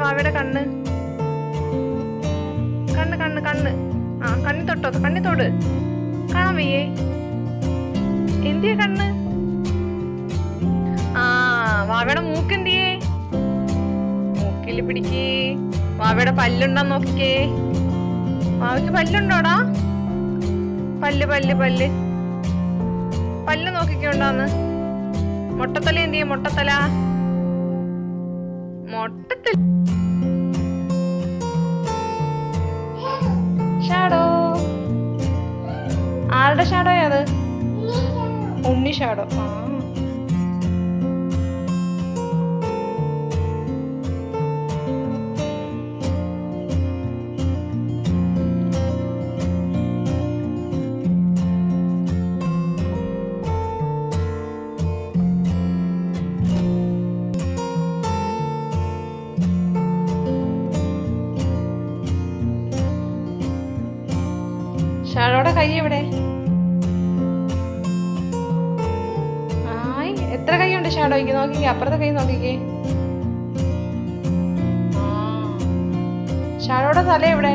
വാവയുടെ കണ്ണ്. കണ്ണ് കണ്ണ് കണ്ണ്. ആ കണ്ണി തൊട്ടോ? കണ്ണി തൊട്. കാണാൻ വയ്യേ. എന്തിയ കണ്ണ്? ആ വാവയുടെ മൂക്കെന്തിയേ മൂക്കിൽ പിടിക്കേ. വാവയുടെ പല്ലുണ്ടോ നോക്കിക്കേ. വാവയ്ക്ക് പല്ലുണ്ടോടാ? പല്ല് പല്ല് പല്ല്. പല്ല് നോക്കിക്കോണ്ടാന്ന് മുട്ടത്തല എന്തിയെ? മുട്ടത്തല. മുട്ടത്തല ഷാഡോ ആരുടെ ഷാഡോയാ അത് ഉണ്ണി ഷാഡോ ആ. കൈ എവിടെ? എത്ര കൈയുണ്ട് ഷാഡോയ്ക്ക്? നോക്കിക്കേ അപ്പുറത്തെ കൈ നോക്കിക്കേ. ഷാഡോയുടെ തല എവിടെ?